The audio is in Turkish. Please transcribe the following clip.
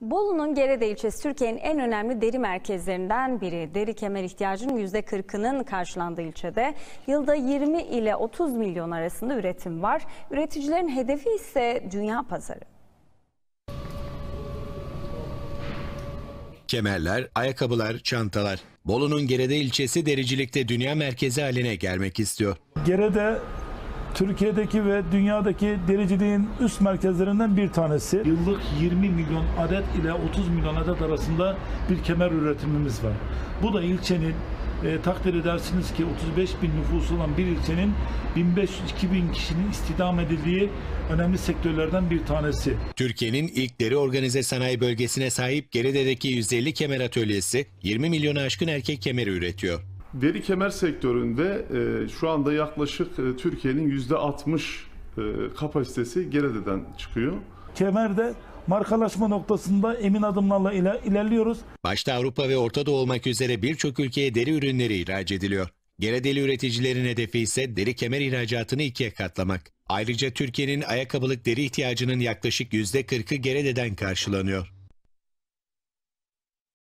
Bolu'nun Gerede ilçesi Türkiye'nin en önemli deri merkezlerinden biri. Deri kemer ihtiyacının %40'ının karşılandığı ilçede yılda 20 ile 30 milyon arasında üretim var. Üreticilerin hedefi ise dünya pazarı. Kemerler, ayakkabılar, çantalar. Bolu'nun Gerede ilçesi dericilikte dünya merkezi haline gelmek istiyor. Gerede Türkiye'deki ve dünyadaki dericiliğin üst merkezlerinden bir tanesi. Yıllık 20 milyon adet ile 30 milyon adet arasında bir kemer üretimimiz var. Bu da ilçenin e, takdir edersiniz ki 35 bin nüfusu olan bir ilçenin 1500-2000 kişinin istihdam edildiği önemli sektörlerden bir tanesi. Türkiye'nin ilk deri organize sanayi bölgesine sahip Geride'deki 150 kemer atölyesi 20 milyonu aşkın erkek kemeri üretiyor. Deri kemer sektöründe e, şu anda yaklaşık e, Türkiye'nin %60 e, kapasitesi Gerede'den çıkıyor. Kemerde markalaşma noktasında emin adımlarla iler- ilerliyoruz. Başta Avrupa ve Orta Doğu olmak üzere birçok ülkeye deri ürünleri ihraç ediliyor. Geredeli üreticilerin hedefi ise deri kemer ihracatını ikiye katlamak. Ayrıca Türkiye'nin ayakkabılık deri ihtiyacının yaklaşık %40'ı Gerede'den karşılanıyor.